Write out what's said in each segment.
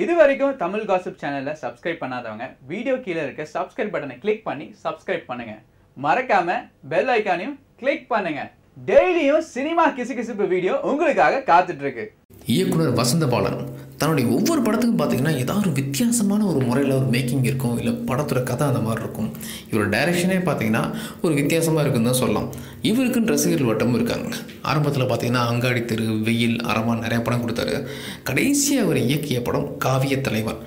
இது வரைக்கும் தமிழ் காசிப் சேனலை சப்ஸ்கிரைப் பண்ணாதவங்க வீடியோ கீழே இருக்க சப்ஸ்கிரைப் பட்டனை கிளிக் பண்ணி சப்ஸ்கிரைப் பண்ணுங்க. மறக்காம பெல் ஐக்கானையும் கிளிக் பண்ணுங்க. டெய்லியும் சினிமா கிசுகிசுப்பு வீடியோ உங்களுக்காக காத்துட்டு இருக்கு. இயக்குனர் வசந்தபாலன் தன்னுடைய ஒவ்வொரு படத்துக்கும் பார்த்தீங்கன்னா ஏதாவது ஒரு வித்தியாசமான ஒரு முறையில் ஒரு மேக்கிங் இருக்கும் இல்லை படத்தோட கதை அந்த மாதிரி இருக்கும். இவரோட டைரக்ஷனே பார்த்தீங்கன்னா ஒரு வித்தியாசமாக இருக்குன்னு தான் சொல்லலாம். இவருக்குன்னு ரசிகர்கள் வட்டமும் இருக்காங்க. ஆரம்பத்தில் பார்த்தீங்கன்னா அங்காடி தெரு வெயில் அரமான் நிறைய படம் கொடுத்தாரு. கடைசியாக அவர் இயக்கிய படம் காவிய தலைவர்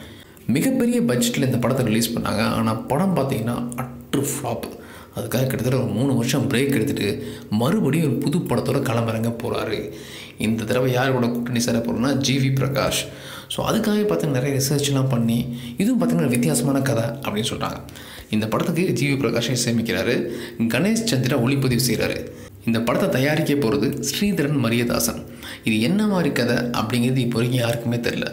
மிகப்பெரிய பட்ஜெட்டில் இந்த படத்தை ரிலீஸ் பண்ணாங்க. ஆனால் படம் பார்த்தீங்கன்னா அட்ரு ஃப்ளாப் அதுக்காக கிட்டத்தட்ட ஒரு மூணு வருஷம் பிரேக் எடுத்துட்டு மறுபடியும் ஒரு புது படத்தோட களமிறங்க போகிறாரு இந்த தடவை யார் கூட கூட்டணி சேர போகிறோம்னா ஜிவி பிரகாஷ். ஸோ அதுக்காக பார்த்தீங்கன்னா நிறைய ரிசர்ச்லாம் பண்ணி இதுவும் பார்த்தீங்கன்னா வித்தியாசமான கதை அப்படின்னு சொல்கிறாங்க இந்த படத்துக்கு ஜிவி பிரகாஷை சேமிக்கிறாரு. கணேஷ் சந்திரா ஒளிப்பதிவு செய்கிறாரு இந்த படத்தை தயாரிக்க போகிறது ஸ்ரீதரன் மரியதாசன். இது என்ன மாதிரி கதை அப்படிங்கிறது இப்போ வரைக்கும் யாருக்குமே தெரில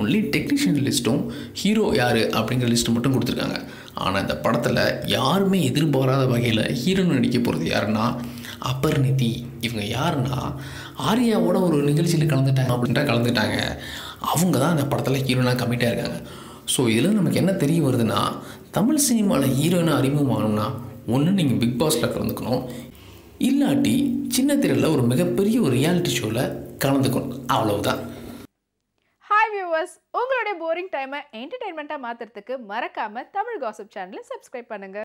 ஒன்லி டெக்னீஷியன் லிஸ்ட்டும் ஹீரோ யார் அப்படிங்கிற லிஸ்ட்டு மட்டும் கொடுத்துருக்காங்க. ஆனால் இந்த படத்தில் யாருமே எதிர்பாராத வகையில் ஹீரோன்னு நடிக்க போகிறது யாருன்னா அபர்நிதி. இவங்க யாருன்னா ஆர்யாவோட ஒரு நிகழ்ச்சியில் கலந்துட்டாங்க அப்படின்ட்டா கலந்துட்டாங்க. அவங்க தான் அந்த படத்தில் ஹீரோனாக கம்மிட்டாக இருக்காங்க ஸோ இதில் நமக்கு என்ன தெரிய வருதுன்னா தமிழ் சினிமாவில் ஹீரோயினாக அறிமுகமாகணும்னா ஒன்று நீங்கள் பிக் பாஸில் கலந்துக்கணும் இல்லாட்டி சின்ன திரையில் ஒரு மிகப்பெரிய ஒரு ரியாலிட்டி ஷோவில் கலந்துக்கணும் அவ்வளவுதான். ஹாய் வியூவர்ஸ் உங்களுடைய போரிங் டைமை என்டர்டைன்மெண்ட்டாக மாற்றுறதுக்கு மறக்காம தமிழ் காசப் சேனலை சப்ஸ்கிரைப் பண்ணுங்கள்